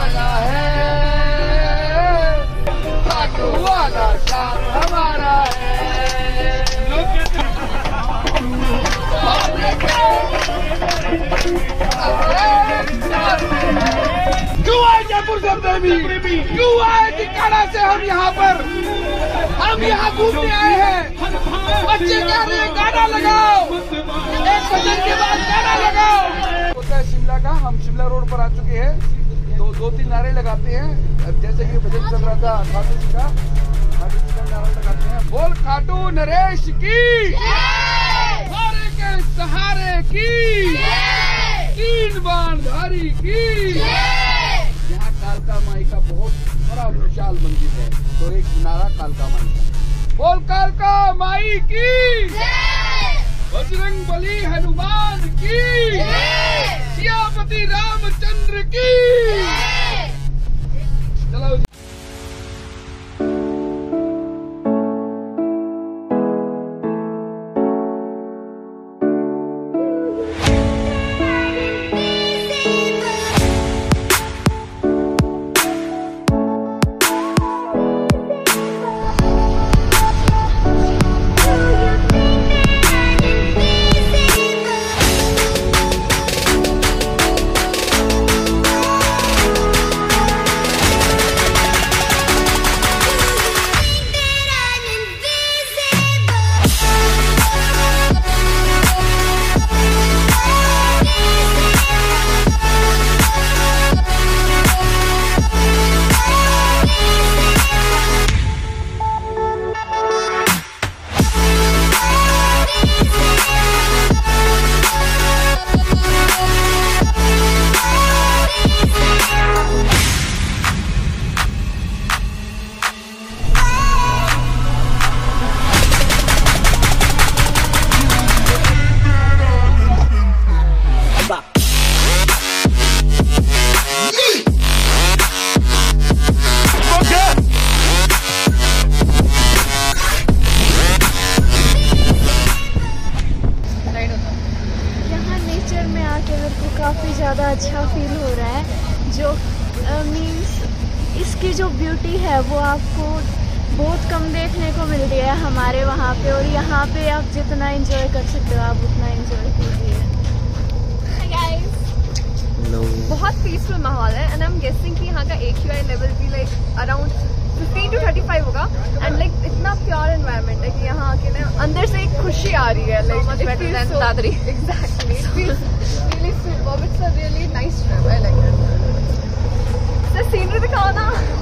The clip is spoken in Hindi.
ठिकाना है। खाटू वाला शाम हमारा है। क्यों आए जयपुर से प्रेमी क्यों आए टिकाना से हम यहाँ पर? हम यहाँ घूमने आए हैं। बच्चे कह रहे हैं, गाना लगाओ। नारे लगाते हैं। जैसे कि भजन चल रहा था खाटू जी का खाटू जी का नारा लगाते हैं। बोल खाटू नरेश की। सारे के सहारे की। तीन बाणधारी की। यहाँ कालका माई का बहुत बड़ा विशाल मंदिर है तो एक नारा कालका माई का। बोल कालका माई की। बजरंग बली हनुमान की। सियापति रामचंद्र की। ज़्यादा अच्छा फील हो रहा है जो मीन्स इसकी जो ब्यूटी है वो आपको बहुत कम देखने को मिल रही है हमारे वहाँ पे और यहाँ पे आप जितना एंजॉय कर सकते हो आप उतना एंजॉय कीजिए। बहुत पीसफुल माहौल है एंड आई एम गेसिंग कि यहाँ का एक यू लेवल भी लाइक अराउंड 15 टू 35 होगा। एंड लाइक इतना प्योर एनवायरनमेंट है कि यहाँ आके ना अंदर से एक खुशी आ रही है like much better than Dadri. Exactly really nice trip. I like it. Is the scenery दिखाओ ना